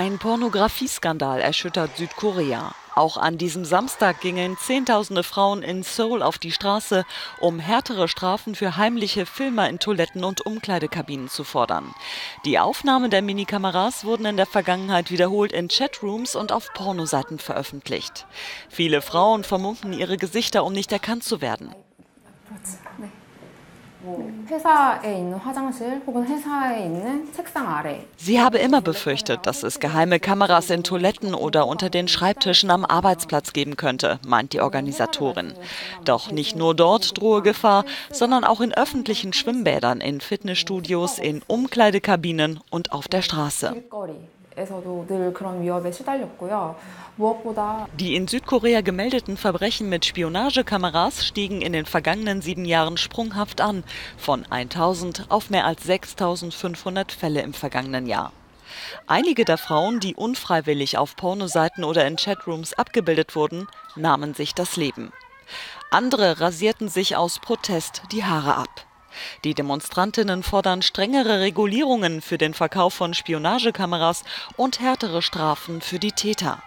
Ein Pornografieskandal erschüttert Südkorea. Auch an diesem Samstag gingen Zehntausende Frauen in Seoul auf die Straße, um härtere Strafen für heimliche Filmer in Toiletten und Umkleidekabinen zu fordern. Die Aufnahmen der Minikameras wurden in der Vergangenheit wiederholt in Chatrooms und auf Pornoseiten veröffentlicht. Viele Frauen vermummten ihre Gesichter, um nicht erkannt zu werden. Sie habe immer befürchtet, dass es geheime Kameras in Toiletten oder unter den Schreibtischen am Arbeitsplatz geben könnte, meint die Organisatorin. Doch nicht nur dort drohe Gefahr, sondern auch in öffentlichen Schwimmbädern, in Fitnessstudios, in Umkleidekabinen und auf der Straße. Die in Südkorea gemeldeten Verbrechen mit Spionagekameras stiegen in den vergangenen sieben Jahren sprunghaft an, von 1000 auf mehr als 6500 Fälle im vergangenen Jahr. Einige der Frauen, die unfreiwillig auf Pornoseiten oder in Chatrooms abgebildet wurden, nahmen sich das Leben. Andere rasierten sich aus Protest die Haare ab. Die Demonstrantinnen fordern strengere Regulierungen für den Verkauf von Spionagekameras und härtere Strafen für die Täter.